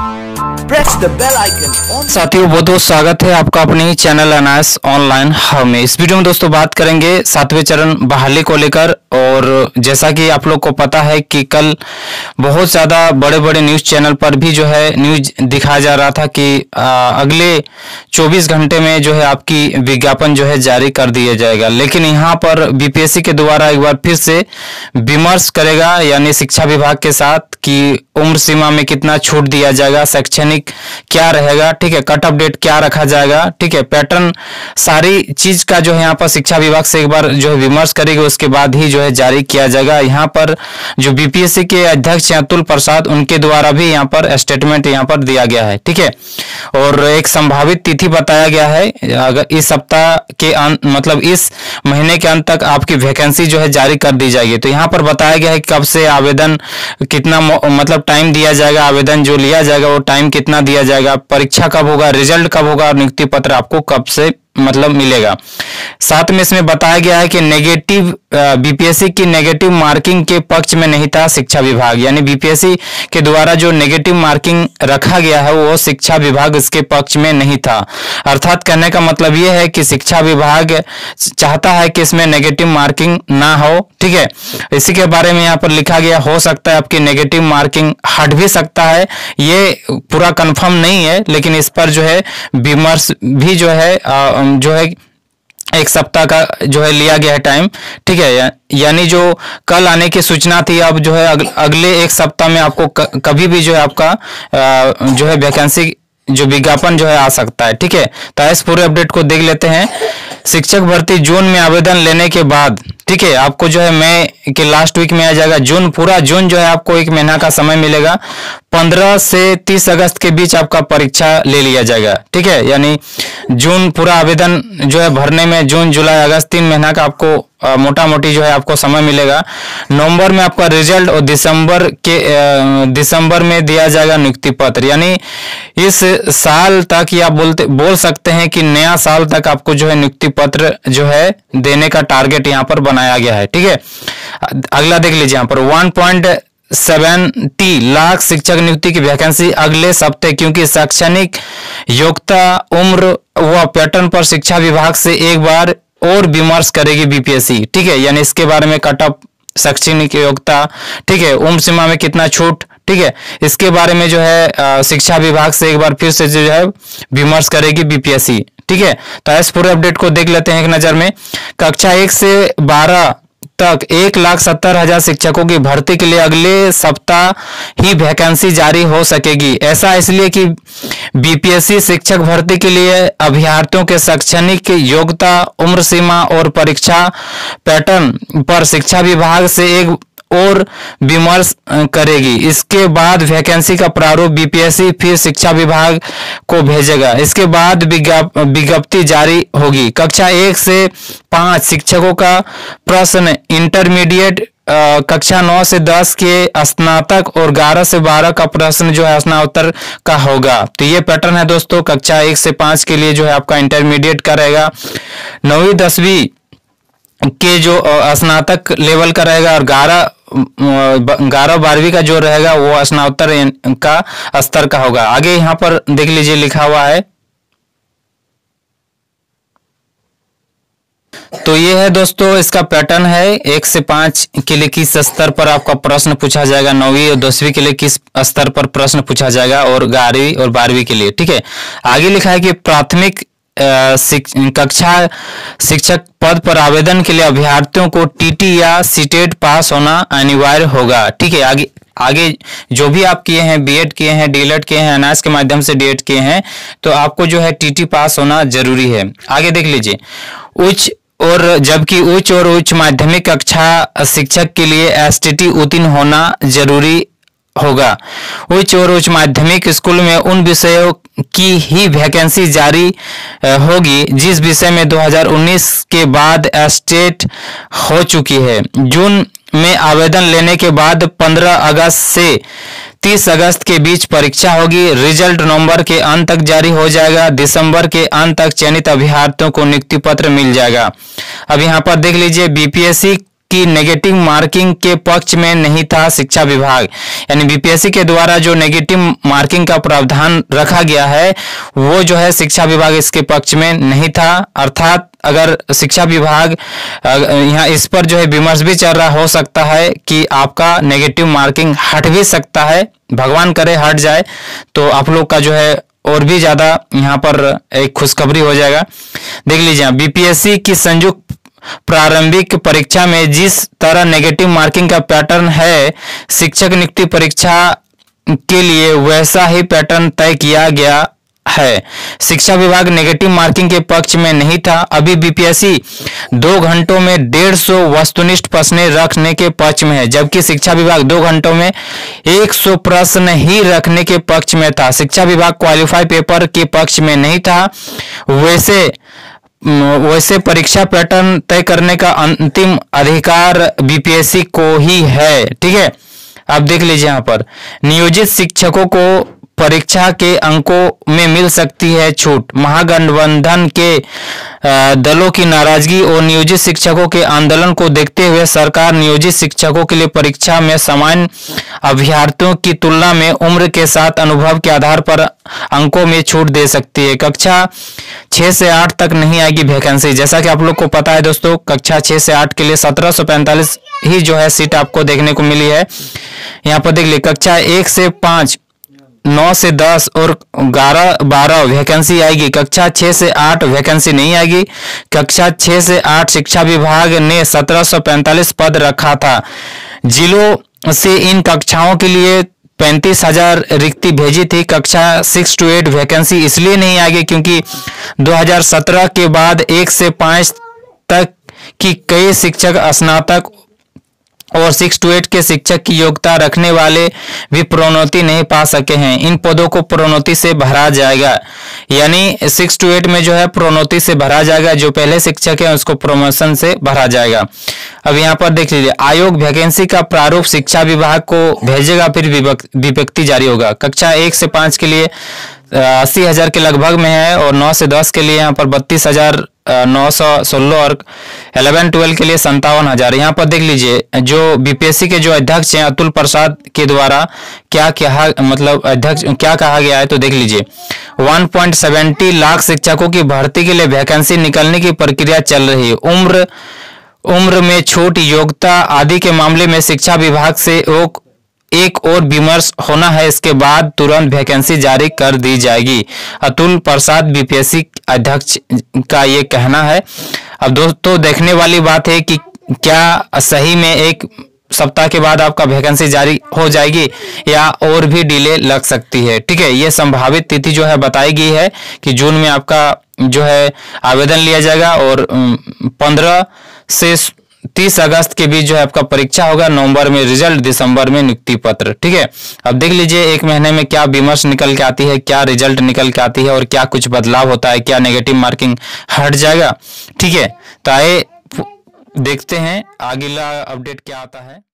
Bye. साथियों बहुत बहुत स्वागत है आपका अपनी चैनल अनास ऑनलाइन हब में। इस वीडियो में दोस्तों बात करेंगे सातवें चरण बहाली को लेकर और जैसा कि आप लोग को पता है कि कल बहुत ज़्यादा बड़े बड़े न्यूज़ चैनल पर भी जो है न्यूज़ दिखाया जा रहा था कि आ, अगले 24 घंटे में जो है आपकी विज्ञापन जो है जारी कर दिया जाएगा। लेकिन यहाँ पर बीपीएससी के द्वारा एक बार फिर से विमर्श करेगा यानी शिक्षा विभाग के साथ कि उम्र सीमा में कितना छूट दिया जाएगा शैक्षणिक क्या रहेगा? ठीक है कट ऑफ़ डेट क्या रखा जाएगा? ठीक है पैटर्न सारी चीज़ का जो है यहाँ पर शिक्षा विभाग से एक बार जो है विमर्श करेगी, उसके बाद ही जो है जारी किया जाएगा। यहाँ पर जो बीपीएससी के अध्यक्ष अतुल प्रसाद, उनके द्वारा भी यहाँ पर स्टेटमेंट यहाँ पर दिया गया है। ठीक है, और एक संभावित तिथि बताया गया है, अगर इस सप्ताह के अंत मतलब इस महीने के अंत तक आपकी वैकेंसी जो है जारी कर दी जाएगी। तो यहाँ पर बताया गया है कब से आवेदन, कितना मतलब टाइम दिया जाएगा, आवेदन जो लिया जाएगा, वो टाइम कितना दिया जाएगा परीक्षा कब होगा रिज़ल्ट कब होगा और नियुक्ति पत्र आपको कब से मतलब मिलेगा। साथ में इसमें बताया गया है कि नेगेटिव बीपीएससी की नेगेटिव मार्किंग के पक्ष में नहीं था शिक्षा विभाग। यानी बीपीएससी के द्वारा जो नेगेटिव मार्किंग रखा गया है वो शिक्षा विभाग इसके पक्ष में नहीं था। अर्थात कहने का मतलब ये है कि शिक्षा विभाग चाहता है कि इसमें नेगेटिव मार्किंग ना हो ठीक है? इसी के बारे में यहाँ पर लिखा गया हो सकता है आपकी नेगेटिव मार्किंग हट भी सकता है। ये पूरा कंफर्म नहीं है लेकिन इस पर जो है विमर्श भी जो है अ, जो है एक सप्ताह का जो है लिया गया है टाइम ठीक है? या, यानी जो कल आने की सूचना थी अब जो है अग, अगले एक सप्ताह में आपको क, कभी भी जो है आपका जो है वैकेंसी जो विज्ञापन जो है आ सकता है ठीक है? तो इस पूरे अपडेट को देख लेते हैं। शिक्षक भर्ती जून में आवेदन लेने के बाद ठीक है आपको जो है मई के लास्ट वीक में आ जाएगा। जून पूरा जून जो है आपको एक महीना का समय मिलेगा। पंद्रह से तीस अगस्त के बीच आपका परीक्षा ले लिया जाएगा। ठीक है यानी जून पूरा आवेदन जो है भरने में जून जुलाई अगस्त तीन महीना का आपको अ, मोटा मोटी जो है आपको समय मिलेगा। नवंबर में आपका रिज़ल्ट और दिसंबर के दिसंबर में दिया जाएगा नियुक्ति पत्र। यानी इस साल तक या बोलते बोल सकते हैं कि नया साल तक आपको जो है नियुक्ति पत्र जो है देने का टारगेट यहाँ पर बनाया गया है, ठीक है? अगला देख लीजिए यहाँ पर। वन पॉइंट सेवेंटी लाख शिक्षक नियुक्ति की वैकेंसी अगले सप्ताह, क्योंकि शैक्षणिक योग्यता, उम्र व पैटर्न पर शिक्षा विभाग से एक बार और विमर्श करेगी बीपीएससी ठीक है? यानी इसके बारे में कट ऑफ़ शैक्षणिक योग्यता, ठीक है? उम्र सीमा में कितना छूट, ठीक है? इसके बारे में जो है शिक्षा विभाग से एक बार फिर से जो है विमर्श करेगी बीपीएससी ठीक है? तो इस पूरे अपडेट को देख लेते हैं एक नज़र में। कक्षा एक से बारह तक एक लाख सत्तर हज़ार शिक्षकों की भर्ती के लिए अगले सप्ताह ही वैकेंसी जारी हो सकेगी। ऐसा इसलिए कि बीपीएससी शिक्षक भर्ती के लिए अभ्यर्थियों के शैक्षणिक योग्यता, उम्र सीमा और परीक्षा पैटर्न पर शिक्षा विभाग से एक और विमर्श करेगी। इसके बाद वैकेंसी का प्रारूप बीपीएससी फिर शिक्षा विभाग को भेजेगा। इसके बाद विज्ञाप- विज्ञप्ति जारी होगी। कक्षा एक से पाँच शिक्षकों का प्रश्न इंटरमीडिएट कक्षा नौ से दस के स्नातक और ग्यारह से बारह का प्रश्न जो है स्नातोत्तर का होगा। तो ये पैटर्न है दोस्तों, कक्षा एक से पाँच के लिए जो है आपका इंटरमीडिएट का रहेगा। नौवीं, दसवीं के जो स्नातक लेवल का रहेगा और ग्यारह ग्यारह बारहवीं का जो रहेगा, वो स्नातोत्तर इन- का स्तर का होगा। आगे यहाँ पर देख लीजिए, लिखा हुआ है। तो ये है दोस्तों, इसका पैटर्न है। एक से पाँच के लिए किस स्तर पर आपका प्रश्न पूछा जाएगा? नौवीं और दसवीं के लिए किस स्तर पर प्रश्न पूछा जाएगा? और ग्यारहवीं और बारहवीं के लिए, ठीक है? आगे लिखा है कि प्राथमिक कक्षा, शिक्षक पद पर आवेदन के लिए अभ्यर्थियों को टीटी या सीटेट पास होना अनिवार्य होगा। ठीक है, आगे आगे जो भी आप किए हैं, बीएड किए हैं डीएलएड किए हैं अनाज के माध्यम से डीएड किए हैं तो आपको जो है टीटी पास होना ज़रूरी है। आगे देख लीजिए। उच्च और जबकि उच्च और उच्च माध्यमिक कक्षा शिक्षक के लिए एसटीटी उत्तीर्ण होना ज़रूरी होगा। उच्च और उच्च माध्यमिक स्कूल में उन विषयों की ही वैकेंसी जारी होगी, जिस विषय में 2019 के बाद स्टेट हो चुकी है। जून में आवेदन लेने के बाद 15 अगस्त से 30 अगस्त के बीच परीक्षा होगी। रिज़ल्ट नवंबर के अंत तक जारी हो जाएगा। दिसंबर के अंत तक चयनित अभ्यर्थियों को नियुक्ति पत्र मिल जाएगा। अब यहाँ पर देख लीजिए बीपीएससी कि नेगेटिव मार्किंग के पक्ष में नहीं था शिक्षा विभाग। यानी बीपीएससी के द्वारा जो नेगेटिव मार्किंग का प्रावधान रखा गया है, वो जो है शिक्षा विभाग इसके पक्ष में नहीं था। अर्थात अगर शिक्षा विभाग यहाँ इस पर जो है विमर्श भी चल रहा हो सकता है कि आपका नेगेटिव मार्किंग हट भी सकता है, भगवान करे हट जाए तो आप लोग का जो है और भी ज़्यादा यहाँ पर एक खुशखबरी हो जाएगा। देख लीजिए बीपीएससी की संयुक्त प्रारंभिक परीक्षा में जिस तरह नेगेटिव मार्किंग का पैटर्न है, शिक्षक नियुक्ति परीक्षा के लिए वैसा ही पैटर्न तय किया गया है। शिक्षा विभाग नेगेटिव मार्किंग के पक्ष में नहीं था। अभी बीपीएससी दो घंटों में डेढ़ सौ वस्तुनिष्ठ प्रश्न रखने के पक्ष में है, जबकि शिक्षा विभाग दो घंटों में 100 प्रश्न ही रखने के पक्ष में था। शिक्षा विभाग क्वालिफाई पेपर के पक्ष में नहीं था। वैसे वैसे परीक्षा पैटर्न तय करने का अंतिम अधिकार बीपीएससी को ही है, ठीक है? आप देख लीजिए यहाँ पर। नियोजित शिक्षकों को परीक्षा के अंकों में मिल सकती है छूट। महागठबंधन के दलों की नाराज़गी और नियोजित शिक्षकों के आंदोलन को देखते हुए सरकार नियोजित शिक्षकों के लिए परीक्षा में सामान्य अभ्यर्थियों की तुलना में उम्र के साथ अनुभव के आधार पर अंकों में छूट दे सकती है। कक्षा छह से आठ तक नहीं आएगी वैकेंसी जैसा कि आप लोग को पता है दोस्तों, कक्षा छह से आठ के लिए सत्रह सौ पैंतालीस ही जो है सीट आपको देखने को मिली है। यहाँ पर देख लीजिए, कक्षा एक से पाँच नौ से दस और ग्यारह, बारह वैकेंसी आएगी। कक्षा छह से आठ वैकेंसी नहीं आएगी। कक्षा छह से आठ शिक्षा विभाग ने सत्रह सौ पैंतालीस पद रखा था। जिलों से इन कक्षाओं के लिए पैंतीस हज़ार रिक्ति भेजी थी। कक्षा सिक्स टू एट वैकेंसी इसलिए नहीं आएगी क्योंकि 2017 के बाद एक से पाँच तक की कई शिक्षक, स्नातक और सिक्स टू एट के शिक्षक की योग्यता रखने वाले भी प्रोन्नति नहीं पा सके हैं। इन पदों को प्रोन्नति से भरा जाएगा। यानी सिक्स टू एट में जो है प्रोन्नति से भरा जाएगा, जो पहले शिक्षक है, उसको प्रमोशन से भरा जाएगा। अब यहाँ पर देख लीजिए, आयोग वैकेंसी का प्रारूप शिक्षा विभाग को भेजेगा, फिर विभक्ति जारी होगा। कक्षा एक से पाँच के लिए अस्सी हज़ार के लगभग में है और नौ से दस के लिए यहाँ पर बत्तीस हज़ार नौ सौ सोलह और एलेवन ट्वेल्व के लिए संतावन हज़ार। यहाँ पर देख लीजिए, जो बीपीएससी के जो अध्यक्ष हैं अतुल प्रसाद के द्वारा क्या क्या मतलब अध्यक्ष क्या कहा गया है तो देख लीजिए। 1.70 लाख शिक्षकों की भर्ती के लिए वैकेंसी निकलने की प्रक्रिया चल रही है। उम्र उम्र में छूट, योग्यता आदि के मामले में शिक्षा विभाग से एक और विमर्श होना है, इसके बाद तुरंत वैकेंसी जारी कर दी जाएगी। अतुल प्रसाद बीपीएससी अध्यक्ष का ये कहना है। अब दोस्तों, देखने वाली बात है कि क्या सही में एक सप्ताह के बाद आपका वैकेंसी जारी हो जाएगी या और भी डिले लग सकती है। ठीक है, ये संभावित तिथि जो है बताई गई है कि जून में आपका जो है आवेदन लिया जाएगा और पंद्रह से तीस अगस्त के बीच जो है आपका परीक्षा होगा, नवंबर में रिज़ल्ट, दिसंबर में नियुक्ति पत्र, ठीक है? अब देख लीजिए, एक महीने में क्या विमर्श निकल के आती है, क्या रिज़ल्ट निकल के आती है और क्या कुछ बदलाव होता है, क्या नेगेटिव मार्किंग हट जाएगा, ठीक है? तो आए, देखते हैं, अगला अपडेट क्या आता है।